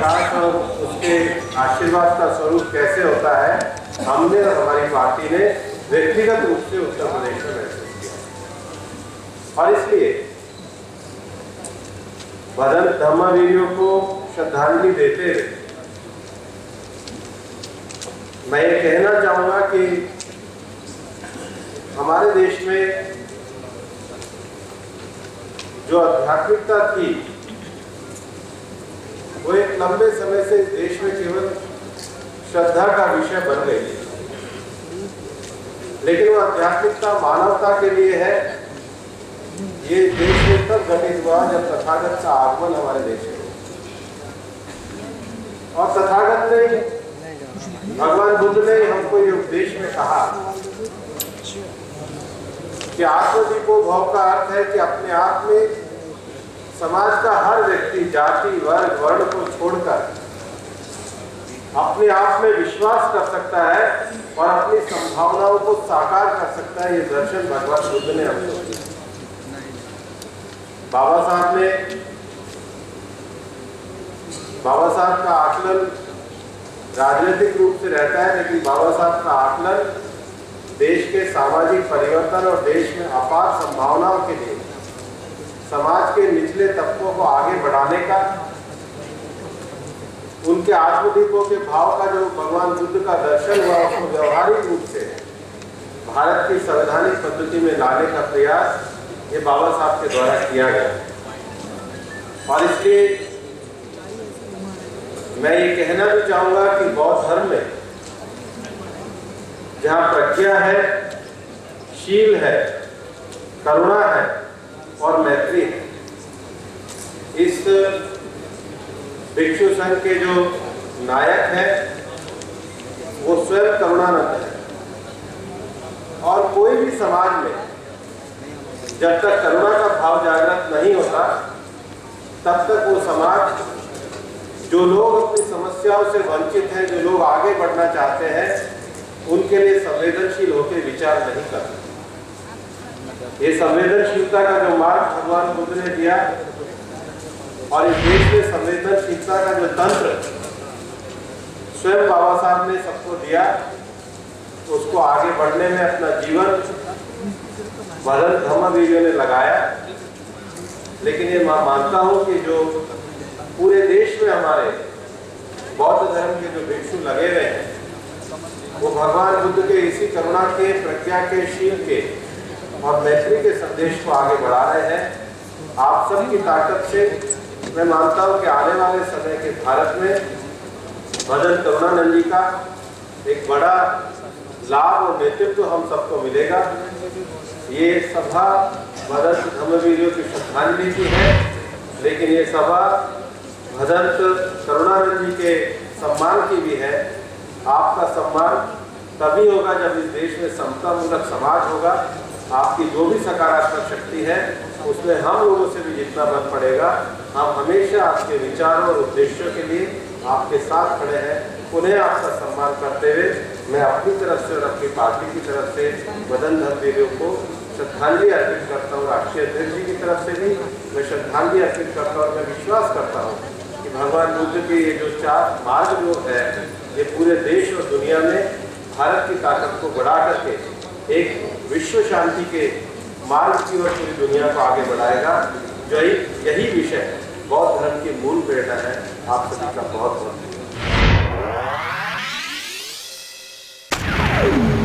प्रकाश और उसके आशीर्वाद का स्वरूप कैसे होता है, हमने और हमारी पार्टी ने व्यक्तिगत रूप से उत्तर प्रदेश में महसूस किया। और इसलिए भदन धर्मावीरियों को श्रद्धांजलि देते हुए मैं ये कहना चाहूँगा कि हमारे देश में जो आध्यात्मिकता थी वो एक लंबे समय से देश में केवल श्रद्धा का विषय बन गई है। लेकिन वो आध्यात्मिकता, मानवता के लिए है। ये देश में तब घटित हुआ जब तथागत का आगमन हमारे देश में और तथागत ने भगवान बुद्ध ने हमको ये उपदेश में कहा कि आत्मदीपो भाव का अर्थ है कि अपने आप में समाज का हर व्यक्ति, जाति, वर्ग, वर्ण को छोड़कर अपने आप में विश्वास कर सकता है और अपनी संभावनाओं को साकार कर सकता है। ये दर्शन भगवान बुद्ध ने हमको बाबा साहब ने, बाबा साहब का आकलन राजनीतिक रूप से रहता है, लेकिन बाबा साहब का आकलन देश के सामाजिक परिवर्तन और देश में अपार संभावनाओं के लिए। समाज के निचले तबकों को आगे बढ़ाने का, उनके आत्मदीपों के भाव का जो भगवान बुद्ध का दर्शन हुआ, उसको व्यवहारिक रूप से भारत की संवैधानिक पद्धति में लाने का प्रयास ये बाबा साहब के द्वारा किया गया। और इसलिए मैं ये कहना भी चाहूँगा कि बौद्ध धर्म में जहाँ प्रज्ञा है, शील है, करुणा है और मैत्री है। इस भिक्षु संघ के जो नायक है, वो स्वयं करुणानंद है। और कोई भी समाज में जब तक करुणा का भाव जागृत नहीं होता, तब तक वो समाज, जो लोग अपनी समस्याओं से वंचित हैं, जो लोग आगे बढ़ना चाहते हैं, उनके लिए संवेदनशील होकर विचार नहीं करते। ये संवेदनशीलता का जो मार्ग भगवान बुद्ध ने दिया और इस देश में संवेदनशीलता का जो तंत्र स्वयं बाबा साहब ने सबको दिया, उसको आगे बढ़ने में अपना जीवन भरत धर्मवीरियों ने लगाया। लेकिन ये मैं मानता हूँ कि जो पूरे देश में हमारे बौद्ध धर्म के जो भिक्षु लगे हुए हैं, वो भगवान बुद्ध के इसी करुणा के, प्रज्ञा के, शील के और मैत्री के संदेश को आगे बढ़ा रहे हैं। आप सबकी ताकत से मैं मानता हूँ कि आने वाले समय के भारत में भजन करुणानंद जी का एक बड़ा लाभ और नेतृत्व हम सबको मिलेगा। ये सभा भदंत धर्मवीरियों की श्रद्धांजलि की है, लेकिन ये सभा भदंत करुणानंद जी के सम्मान की भी है। आपका सम्मान तभी होगा जब इस देश में समता मूलक समाज होगा। आपकी जो भी सकारात्मक शक्ति है, उसमें हम लोगों से भी जितना बल पड़ेगा, हम हमेशा आपके विचारों और उद्देश्यों के लिए आपके साथ खड़े हैं। उन्हें आपका सम्मान करते हुए मैं अपनी तरफ़ से और अपनी पार्टी की तरफ़ से मदन धर्मवीरों को श्रद्धांजलि अर्पित करता हूँ। राष्ट्रीय अध्यक्ष जी की तरफ़ से भी मैं श्रद्धांजलि अर्पित करता हूँ मैं विश्वास करता हूँ कि भगवान बुद्ध के ये जो चार मार्ग जो है, ये पूरे देश और दुनिया में भारत की ताकत को बढ़ा करके एक विश्व शांति के मार्ग की ओर पूरी दुनिया को आगे बढ़ाएगा। जो यही विषय बौद्ध धर्म की मूल प्रेरणा है। आप सभी का बहुत बहुत धन्यवाद।